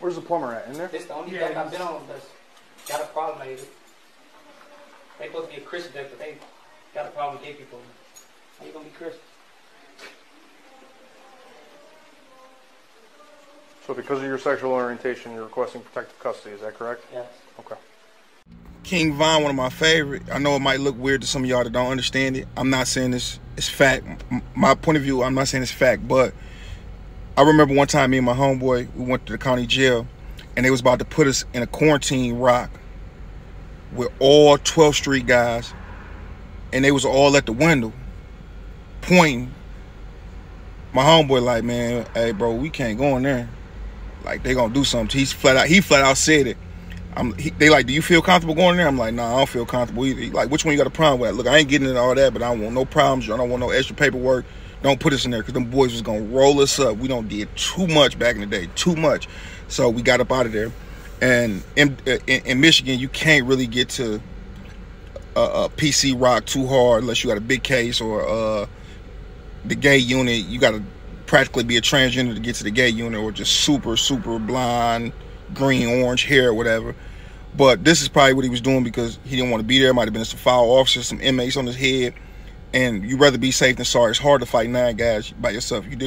Where's the plumber at? In there? This the only Yeah, deck I've been on that's got a problem with it. They supposed to be a Christian deck, but they got a problem with gay people. How you gonna be Christian? So because of your sexual orientation, you're requesting protective custody. Is that correct? Yes. Okay. King Von, one of my favorite. I know it might look weird to some of y'all that don't understand it. I'm not saying this it's fact. M- My point of view, I'm not saying it's fact, but I remember one time me and my homeboy, we went to the county jail and they was about to put us in a quarantine rock with all 12th Street guys and they was all at the window pointing. My homeboy like, man, hey bro, we can't go in there. Like they gonna do something. He's flat out. He flat out said it. He, they like, do you feel comfortable going there? I'm like, nah, I don't feel comfortable either. He like, which one you got a problem with? Look, I ain't getting into all that, but I don't want no problems. I don't want no extra paperwork. Don't put us in there because them boys was gonna roll us up. We don't did too much back in the day, too much. So we got up out of there. And in, in, in Michigan, you can't really get to a, a PC rock too hard unless you got a big case or uh, the gay unit. You got to practically be a transgender to get to the gay unit or just super super blonde green orange hair whatever. But this is probably what he was doing because he didn't want to be there. Might have been some foul officers some inmates on his head. And you'd rather be safe than sorry. It's hard to fight nine guys by yourself. You do